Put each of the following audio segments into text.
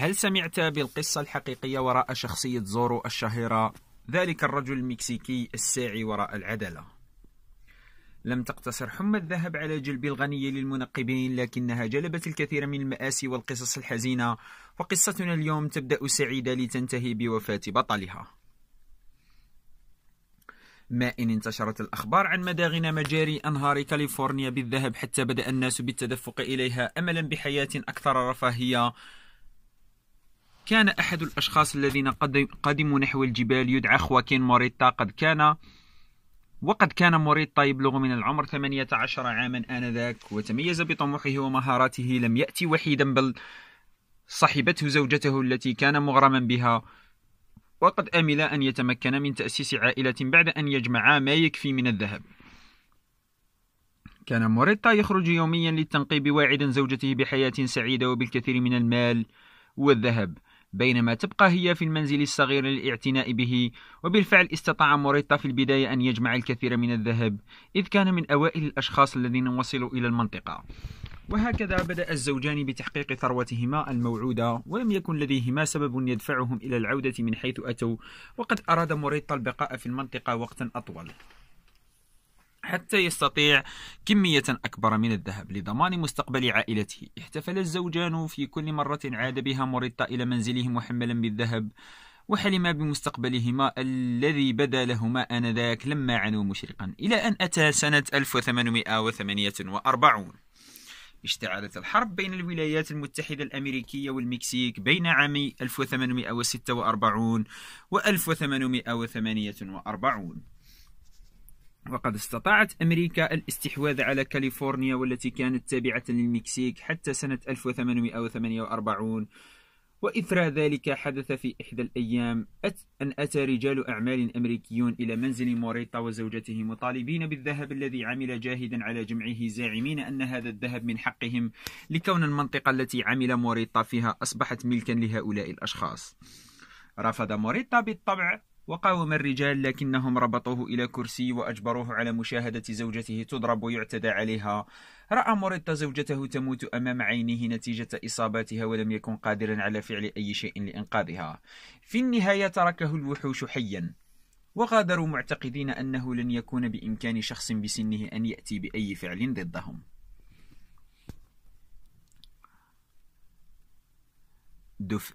هل سمعت بالقصة الحقيقية وراء شخصية زورو الشهيرة؟ ذلك الرجل المكسيكي الساعي وراء العدالة. لم تقتصر حمى الذهب على جلب الغني للمنقبين لكنها جلبت الكثير من المآسي والقصص الحزينة وقصتنا اليوم تبدأ سعيدة لتنتهي بوفاة بطلها. ما إن انتشرت الأخبار عن مداغن مجاري أنهار كاليفورنيا بالذهب حتى بدأ الناس بالتدفق إليها أملا بحياة أكثر رفاهية. كان أحد الأشخاص الذين قدموا نحو الجبال يدعى خواكين موريتا. قد كان وقد كان موريتا يبلغ من العمر 18 عاما آنذاك وتميز بطموحه ومهاراته. لم يأتي وحيدا بل صحبته زوجته التي كان مغرما بها. وقد أمل أن يتمكن من تأسيس عائلة بعد أن يجمعا ما يكفي من الذهب. كان موريتا يخرج يوميا للتنقيب واعدا زوجته بحياة سعيدة وبالكثير من المال والذهب. بينما تبقى هي في المنزل الصغير للاعتناء به وبالفعل استطاع موريتا في البداية أن يجمع الكثير من الذهب إذ كان من أوائل الأشخاص الذين وصلوا إلى المنطقة. وهكذا بدأ الزوجان بتحقيق ثروتهما الموعودة ولم يكن لديهما سبب يدفعهم إلى العودة من حيث أتوا وقد أراد موريتا البقاء في المنطقة وقتا أطول. حتى يستطيع كمية أكبر من الذهب لضمان مستقبل عائلته. احتفل الزوجان في كل مرة عاد بها موريتا إلى منزلهم محملا بالذهب وحلما بمستقبلهما الذي بدا لهما آنذاك لما عنوا مشرقا إلى أن أتى سنة 1848 اشتعلت الحرب بين الولايات المتحدة الأمريكية والمكسيك بين عامي 1846 و 1848 وقد استطاعت أمريكا الاستحواذ على كاليفورنيا والتي كانت تابعة للمكسيك حتى سنة 1848 وإثر ذلك حدث في إحدى الأيام. أن أتى رجال أعمال أمريكيون إلى منزل موريتا وزوجته مطالبين بالذهب الذي عمل جاهدا على جمعه زاعمين أن هذا الذهب من حقهم لكون المنطقة التي عمل موريتا فيها أصبحت ملكا لهؤلاء الأشخاص. رفض موريتا بالطبع وقاوم الرجال لكنهم ربطوه إلى كرسي وأجبروه على مشاهدة زوجته تضرب ويعتدى عليها. رأى موريتا زوجته تموت أمام عينه نتيجة إصاباتها ولم يكن قادرا على فعل أي شيء لإنقاذها. في النهاية تركه الوحوش حيا. وغادروا معتقدين أنه لن يكون بإمكان شخص بسنه أن يأتي بأي فعل ضدهم.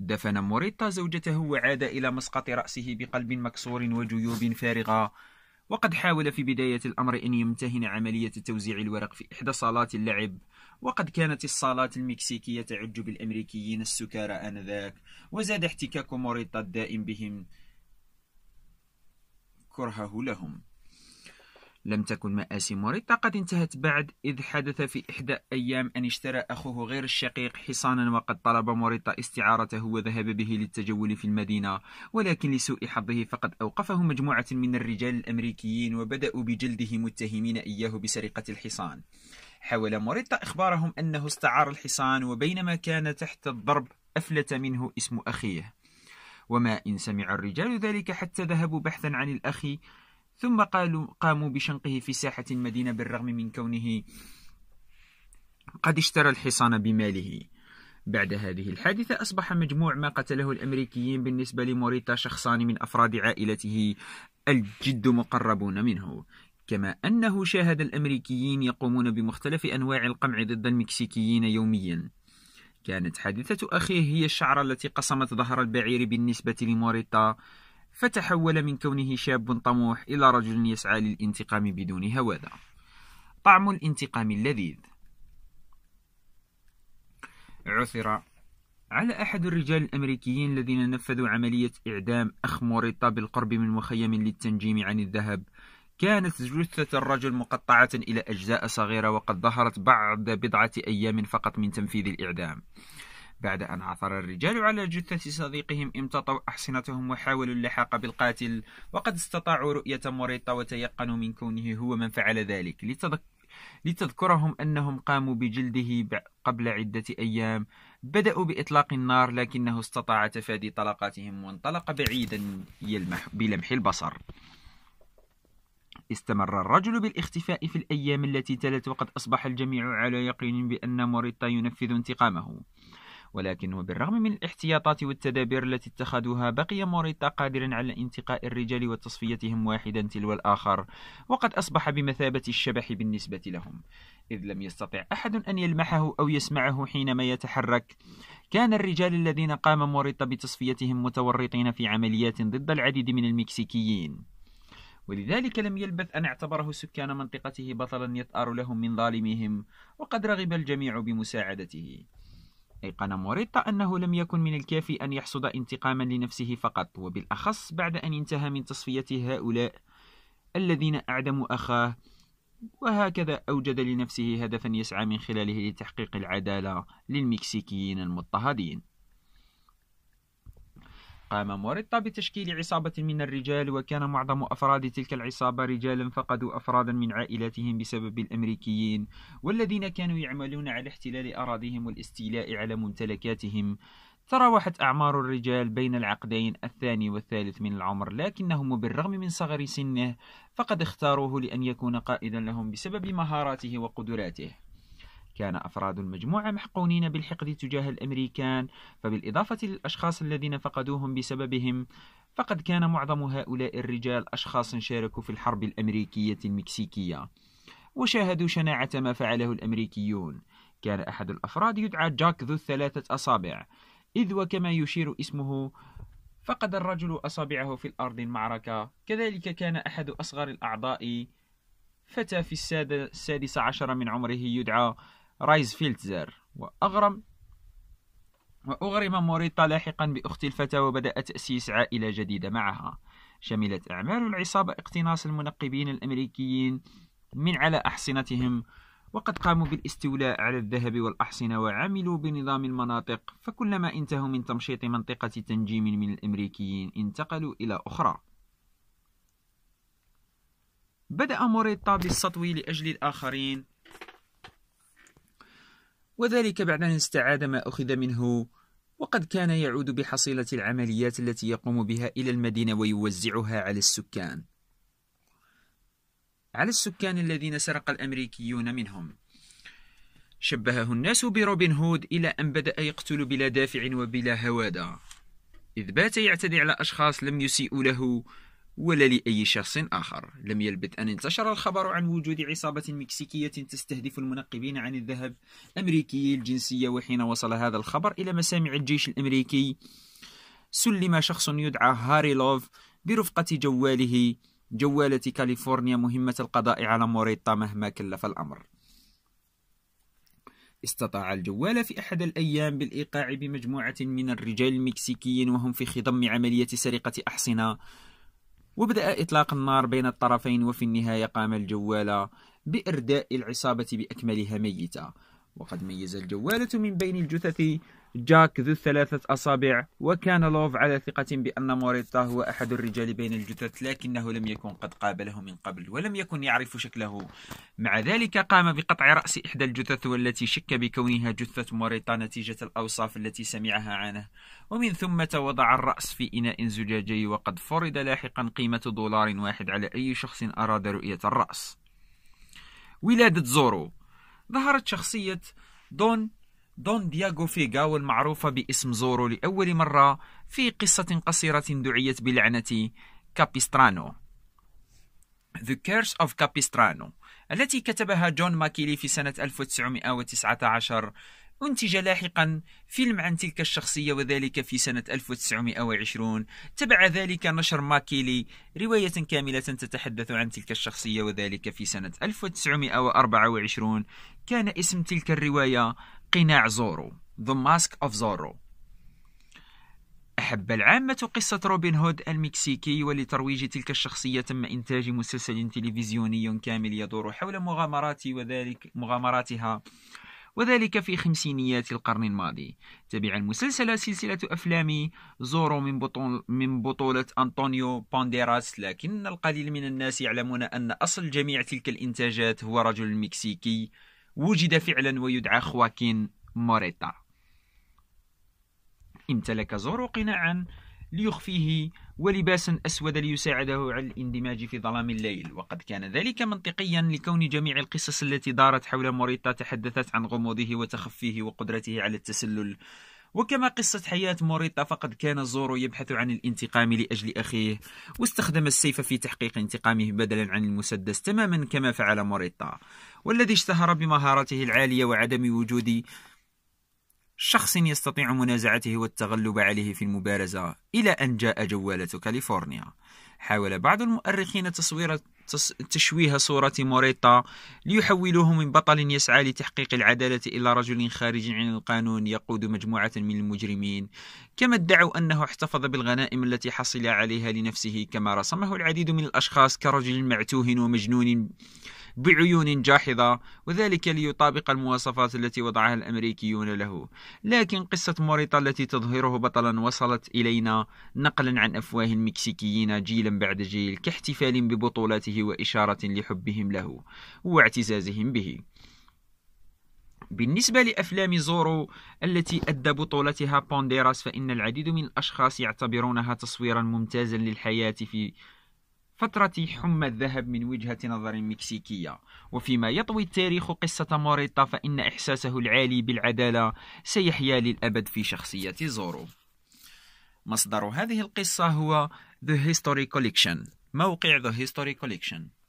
دفن موريتا زوجته وعاد إلى مسقط رأسه بقلب مكسور وجيوب فارغة. وقد حاول في بداية الأمر أن يمتهن عملية توزيع الورق في إحدى صالات اللعب. وقد كانت الصالات المكسيكية تعج بالأمريكيين السكارى آنذاك. وزاد احتكاك موريتا الدائم بهم كرهه لهم. لم تكن مآسي موريتا قد انتهت بعد إذ حدث في إحدى أيام أن اشترى أخوه غير الشقيق حصانا وقد طلب موريتا استعارته وذهب به للتجول في المدينة ولكن لسوء حظه فقد أوقفه مجموعة من الرجال الأمريكيين وبدأوا بجلده متهمين إياه بسرقة الحصان. حاول موريتا إخبارهم أنه استعار الحصان وبينما كان تحت الضرب أفلت منه اسم أخيه. وما إن سمع الرجال ذلك حتى ذهبوا بحثا عن الأخ ثم قالوا قاموا بشنقه في ساحة المدينة بالرغم من كونه قد اشترى الحصان بماله. بعد هذه الحادثة أصبح مجموع ما قتله الأمريكيين بالنسبة لموريتا شخصان من أفراد عائلته الجد مقربون منه. كما أنه شاهد الأمريكيين يقومون بمختلف أنواع القمع ضد المكسيكيين يوميا. كانت حادثة أخيه هي الشعرة التي قصمت ظهر البعير بالنسبة لموريتا فتحول من كونه شاب طموح إلى رجل يسعى للانتقام بدون هواذا طعم الانتقام اللذيذ. عثر على أحد الرجال الأمريكيين الذين نفذوا عملية إعدام أخ موريتا بالقرب من مخيم للتنجيم عن الذهب. كانت جثة الرجل مقطعة إلى أجزاء صغيرة وقد ظهرت بعد بضعة أيام فقط من تنفيذ الإعدام. بعد أن عثر الرجال على جثة صديقهم امتطوا أحصنتهم وحاولوا اللحاق بالقاتل وقد استطاعوا رؤية موريتا وتيقنوا من كونه هو من فعل ذلك. لتذك... لتذكرهم أنهم قاموا بجلده قبل عدة أيام بدأوا بإطلاق النار لكنه استطاع تفادي طلقاتهم وانطلق بعيدا يلمح بلمح البصر. استمر الرجل بالاختفاء في الأيام التي تلت وقد أصبح الجميع على يقين بأن موريتا ينفذ انتقامه. ولكن وبالرغم من الاحتياطات والتدابير التي اتخذوها بقي موريتا قادرا على انتقاء الرجال وتصفيتهم واحدا تلو الآخر وقد أصبح بمثابة الشبح بالنسبة لهم. إذ لم يستطع أحد أن يلمحه أو يسمعه حينما يتحرك. كان الرجال الذين قام موريتا بتصفيتهم متورطين في عمليات ضد العديد من المكسيكيين. ولذلك لم يلبث أن اعتبره سكان منطقته بطلا يثأر لهم من ظالميهم وقد رغب الجميع بمساعدته. أيقن موريتا أنه لم يكن من الكافي أن يحصد انتقاما لنفسه فقط وبالأخص بعد أن انتهى من تصفية هؤلاء الذين أعدموا أخاه وهكذا أوجد لنفسه هدفا يسعى من خلاله لتحقيق العدالة للمكسيكيين المضطهدين. قام موريتا بتشكيل عصابة من الرجال وكان معظم أفراد تلك العصابة رجالا فقدوا أفرادا من عائلاتهم بسبب الأمريكيين والذين كانوا يعملون على احتلال أراضيهم والاستيلاء على ممتلكاتهم. تراوحت أعمار الرجال بين العقدين الثاني والثالث من العمر لكنهم بالرغم من صغر سنه فقد اختاروه لأن يكون قائدا لهم بسبب مهاراته وقدراته. كان أفراد المجموعة محقونين بالحقد تجاه الأمريكان فبالإضافة للأشخاص الذين فقدوهم بسببهم فقد كان معظم هؤلاء الرجال أشخاص شاركوا في الحرب الأمريكية المكسيكية. وشاهدوا شناعة ما فعله الأمريكيون. كان أحد الأفراد يدعى جاك ذو الثلاثة أصابع. إذ وكما يشير اسمه فقد الرجل أصابعه في أرض المعركة. كذلك كان أحد أصغر الأعضاء فتى في السادس عشر من عمره يدعى رايز فيلتزر وأغرم وأغرم موريتا لاحقا بأخت الفتى وبدأ تأسيس عائلة جديدة معها. شملت أعمال العصابة اقتناص المنقبين الأمريكيين من على أحصنتهم وقد قاموا بالاستيلاء على الذهب والأحصنة وعملوا بنظام المناطق فكلما انتهوا من تمشيط منطقة تنجيم من الأمريكيين انتقلوا إلى أخرى. بدأ موريتا بالسطو لأجل الآخرين وذلك بعد أن استعاد ما أخذ منه وقد كان يعود بحصيلة العمليات التي يقوم بها إلى المدينة ويوزعها على السكان. على السكان الذين سرق الأمريكيون منهم. شبهه الناس بروبن هود إلى أن بدأ يقتل بلا دافع وبلا هوادة. إذ بات يعتدي على أشخاص لم يسيئوا له ولا لأي شخص آخر. لم يلبث أن انتشر الخبر عن وجود عصابة مكسيكية تستهدف المنقبين عن الذهب أمريكي الجنسية وحين وصل هذا الخبر إلى مسامع الجيش الأمريكي. سلم شخص يدعى هاري لوف برفقة جواله جوالة كاليفورنيا مهمة القضاء على موريتا مهما كلف الأمر. استطاع الجوال في أحد الأيام بالإيقاع بمجموعة من الرجال المكسيكيين وهم في خضم عملية سرقة أحصنة. وبدأ إطلاق النار بين الطرفين وفي النهاية قام الجوالة بإرداء العصابة بأكملها ميتة وقد ميز الجوالة من بين الجثث جاك ذو الثلاثة أصابع وكان لوف على ثقة بأن موريتا هو أحد الرجال بين الجثث لكنه لم يكن قد قابله من قبل ولم يكن يعرف شكله. مع ذلك قام بقطع رأس إحدى الجثث والتي شك بكونها جثة موريتا نتيجة الأوصاف التي سمعها عنه. ومن ثم وضع الرأس في إناء زجاجي وقد فرض لاحقا قيمة دولار واحد على أي شخص أراد رؤية الرأس. ولادة زورو. ظهرت شخصية دون دون دياغو فيغا والمعروفة باسم زورو لأول مرة في قصة قصيرة دعيت بلعنة كابيسترانو. The Curse of Capistrano التي كتبها جون ماكولي في سنة 1919 أنتج لاحقا فيلم عن تلك الشخصية وذلك في سنة 1920 تبع ذلك نشر ماكيلي رواية كاملة تتحدث عن تلك الشخصية وذلك في سنة 1924 كان اسم تلك الرواية قناع زورو The Mask of Zorro. أحب العامة قصة روبن هود المكسيكي ولترويج تلك الشخصية تم إنتاج مسلسل تلفزيوني كامل يدور حول مغامرات وذلك مغامراتها وذلك في خمسينيات القرن الماضي. تبع المسلسل سلسلة أفلام زورو من, بطول من بطولة أنطونيو بانديراس لكن القليل من الناس يعلمون أن أصل جميع تلك الإنتاجات هو رجل مكسيكي. وجد فعلا ويدعى خواكين موريتا. امتلك زورو قناعا ليخفيه ولباسا أسود ليساعده على الاندماج في ظلام الليل. وقد كان ذلك منطقيا لكون جميع القصص التي دارت حول موريتا تحدثت عن غموضه وتخفيه وقدرته على التسلل وكما قصة حياة موريتا فقد كان زورو يبحث عن الانتقام لأجل أخيه واستخدم السيف في تحقيق انتقامه بدلا عن المسدس تماما كما فعل موريتا. والذي اشتهر بمهارته العالية وعدم وجود شخص يستطيع منازعته والتغلب عليه في المبارزة إلى أن جاء جوالة كاليفورنيا. حاول بعض المؤرخين تصوير تشويه صورة موريتا ليحولوه من بطل يسعى لتحقيق العدالة إلى رجل خارج عن القانون يقود مجموعة من المجرمين. كما ادعوا أنه احتفظ بالغنائم التي حصل عليها لنفسه كما رسمه العديد من الأشخاص كرجل معتوه ومجنون. بعيون جاحظة وذلك ليطابق المواصفات التي وضعها الأمريكيون له. لكن قصة موريتا التي تظهره بطلا وصلت إلينا نقلا عن أفواه المكسيكيين جيلا بعد جيل كاحتفال ببطولاته وإشارة لحبهم له واعتزازهم به. بالنسبة لأفلام زورو التي أدى بطولتها بونديراس فإن العديد من الأشخاص يعتبرونها تصويرا ممتازا للحياة في فترة حمى الذهب من وجهة نظر مكسيكية. وفيما يطوي التاريخ قصة موريتا فإن إحساسه العالي بالعدالة سيحيا للأبد في شخصية زورو. مصدر هذه القصة هو The History Collection موقع The History Collection.